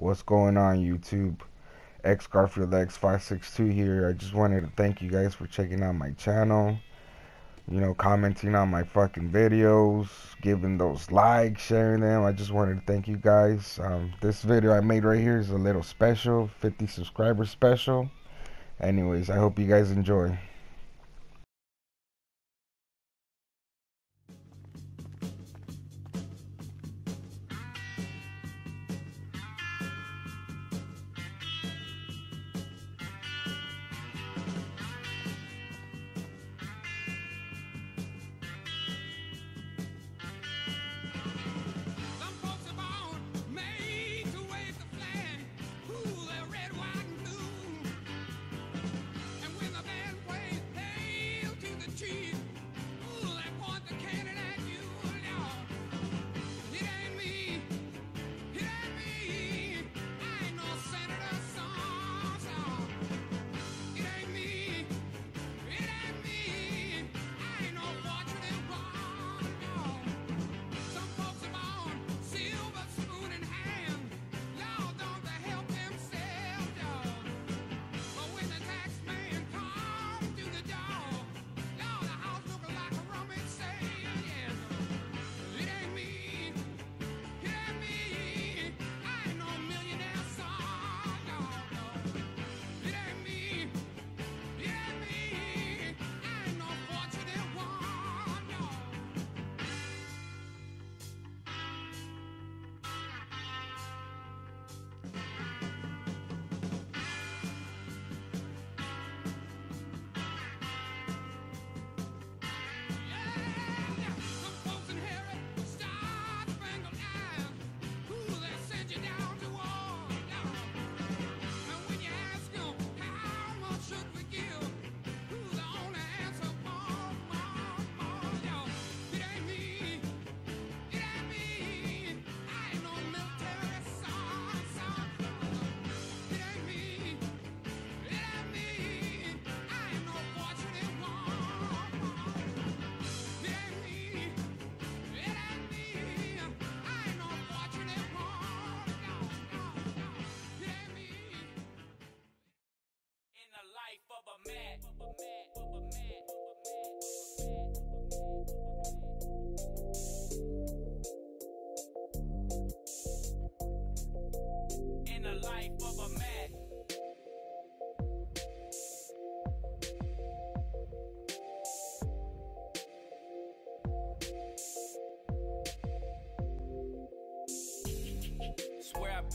What's going on YouTube? X Garfield X562 here. I just wanted to thank you guys for checking out my channel. You know, commenting on my fucking videos, giving those likes, sharing them. I just wanted to thank you guys. Um, this video I made right here is a little special, 50 subscriber special. Anyways, I hope you guys enjoy.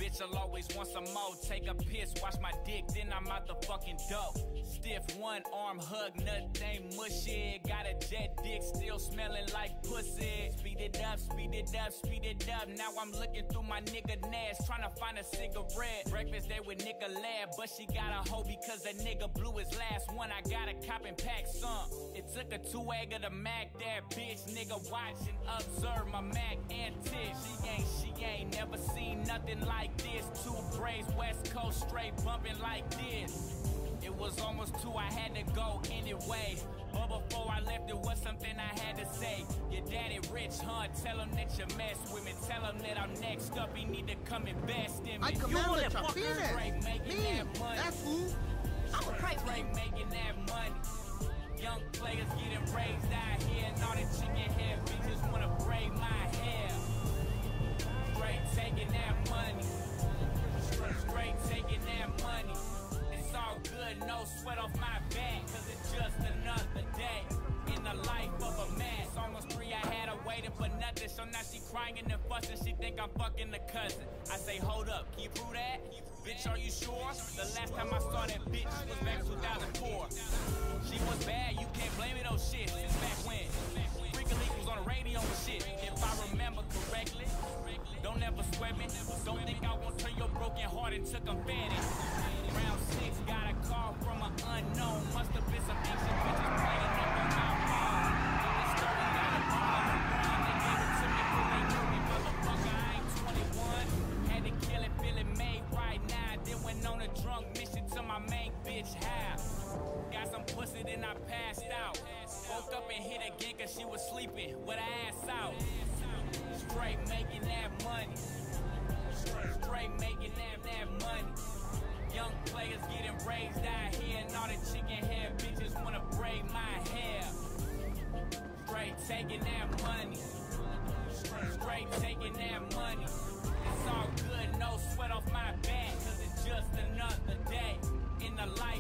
Bitch will always want some more. Take a piss, wash my dick, then I'm out the fucking dope. Stiff one arm hug, nothing mushy. Got a jet dick, still smelling like pussy. Speed it up, speed it up, speed it up. Now I'm looking through my nigga Nash, trying to find a cigarette. Breakfast day with nigga Lab, but she got a hoe because the nigga blew his last one. I got a cop and pack some. It took a two egg of the Mac, that bitch nigga watch and observe my Mac antics. She ain't, she ain't never seen nothing like this. Two braids, West Coast straight bumping like this. It was almost two, I had to go anyway. But before I left, it was something I had to say. Your daddy rich, huh? Tell him that you mess with me. Tell him that I'm next up. He need to come invest in me. I command the Straight Trapinas. making Me, that money. that's who. I'm a Straight making that money. Young players getting raised out here, and all the chicken head bitches wanna braid my waiting for nothing, so now she crying and fussing. She think I'm fucking the cousin. I say, hold up, can you prove that? Bitch, are you sure? The last time I saw that bitch was back 2004. She was bad, sleeping with her ass out. Straight making that money. Straight making that that money. Young players getting raised out here, and all the chicken head bitches wanna braid my hair. Straight taking that money. Straight taking that money. It's all good, no sweat off my back, cause it's just another day in the life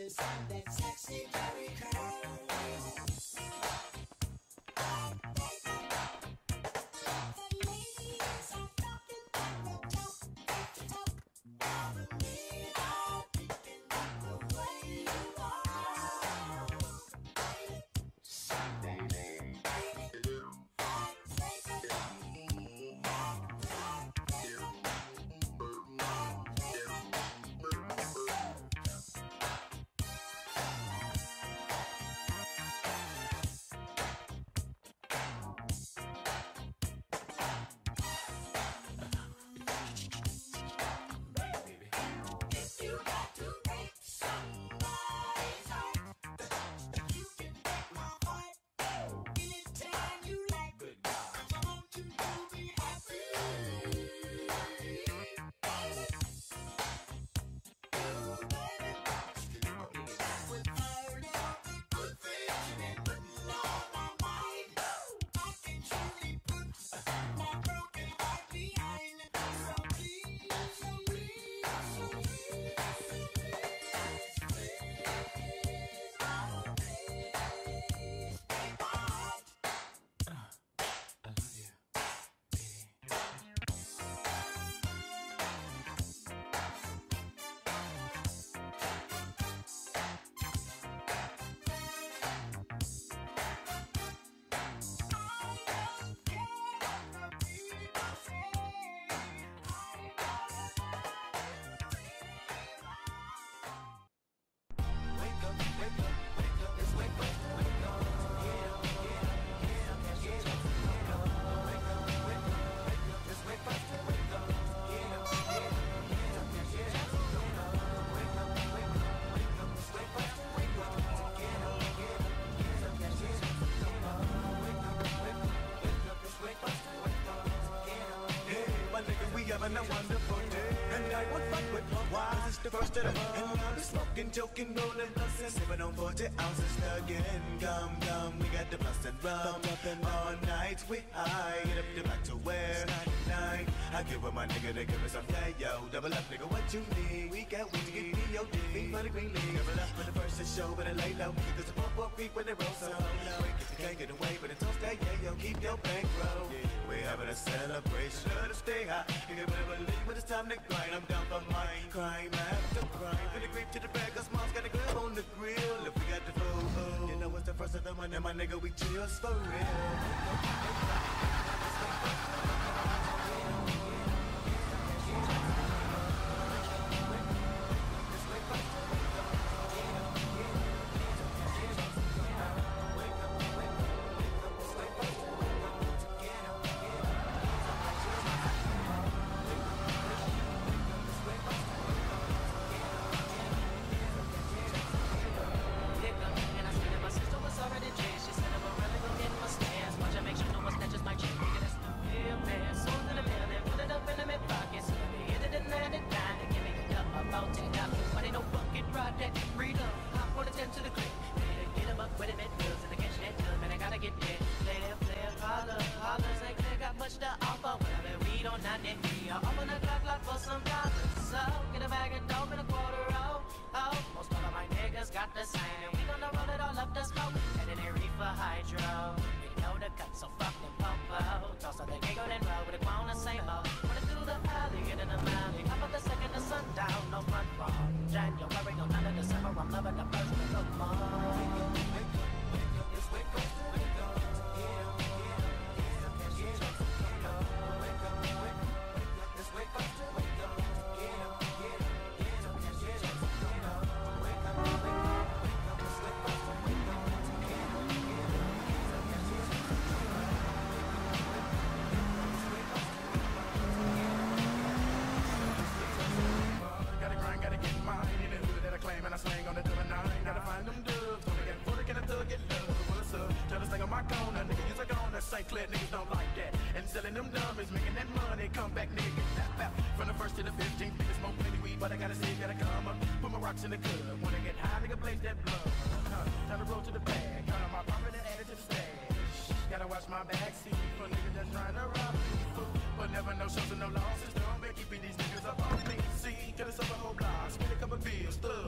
I'm that sexy, girl. Instead of smoking, choking, rolling, busting, sipping on 40 ounces, thugging, gum, gum. We got the busted rum, bumping all night. We high, get up the back to where nine. I give up my nigga, to give us a yeah, yo. Double up, nigga, what you need? We got weed to get D.O.D. Beat big money, green league. Double up for the first to show, but it lay low. Cause the pump up beat when they roll so low. If you can't get away, but it toast that yeah, yo. Keep your bankroll. Yeah. We having a celebration, love to stay high. You can better believe when it's time to grind. I'm down for mine. Crime after crime, from the creep to the back back, cause mom's got a grill on the grill. If we got the flow, you know it's the first of the month, and my nigga, we chill for real.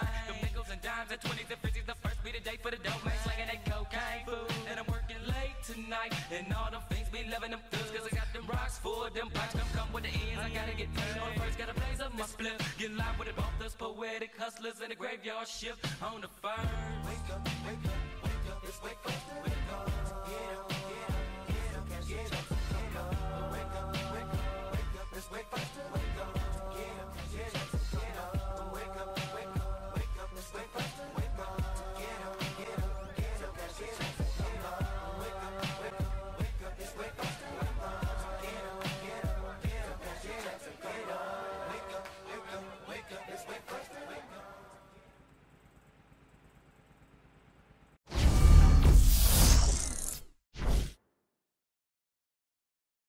Them nickels and dimes and 20s and 50s. The first be the day for the dope man. Slanging that cocaine food. And I'm working late tonight. And all them things be loving them thugs. Cause I got them rocks for them pipes. Come come with the ends. I gotta get paid on first. Gotta blaze up my split. Get live with it. Both us poetic hustlers in the graveyard shift on the first. Wake up, wake up, wake up. Up, wake up.